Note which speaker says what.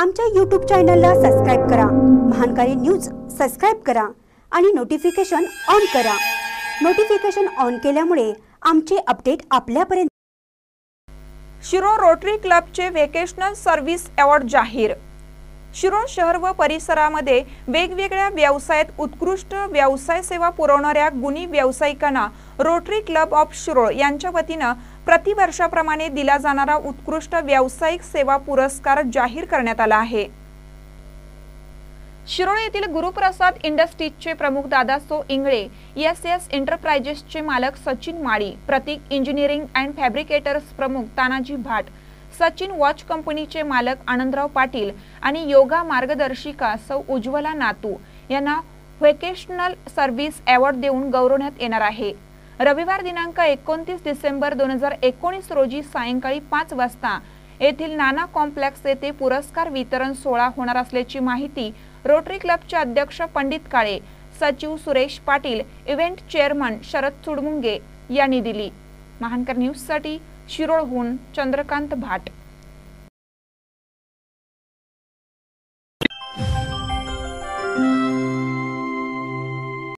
Speaker 1: आमच्या यूट्यूब चॅनलला सबस्क्राईब करा. महानकारी न्यूज सबस्क्राईब करा आणि नोटिफिकेशन ऑन करा. नोटिफिकेशन ऑन केल्यामुळे आमचे अपडेट आपल्यापर्यंत
Speaker 2: शिरो रोटरी क्लबचे व्हेकेशनल सर्व्हिस अवॉर्ड जाहीर. शिरोळ शहर व परिसरामध्ये वेगवेगळ्या व्यवसायात उत्कृष्ट व्यवसाय सेवा पुरवणाऱ्या गुणी व्यावसायिकांना रोटरी क्लब ऑफ शिरोळ यांच्या वतीनं प्रतिवर्षाप्रमाणे दिला जाणारा उत्कृष्ट व्यावसायिक सेवा पुरस्कार जाहीर करण्यात आला आहे. शिरोळ येथील गुरुप्रसाद इंडस्ट्रीजचे प्रमुख दादा सो इंगळे एस एस एंटरप्राइजेसचे मालक Sachin Mali Pratik engineering and fabricators प्रमुख तानाजी भाट सचिन वॉच कंपनीचे मालक आनंदराव पाटील आणि योगा मार्गदर्शिका सौ उज्ज्वला नातू यांना व्हेकेशनल सर्व्हिस अवॉर्ड देऊन गौरवण्यात येणार आहे. रविवार दिनांक एकोणतीस डिसेंबर दोन हजार एकोणीस रोजी सायंकाळी पाच वाजता येथील नाना कॉम्प्लेक्स येथे पुरस्कार वितरण सोहळा होणार असल्याची माहिती रोटरी क्लबचे अध्यक्ष पंडित काळे सचिव सुरेश पाटील इव्हेंट चेअरमन शरद चुडमुंगे यांनी दिली. महानकर न्यूजसाठी शिरोळहून चंद्रकांत भाट.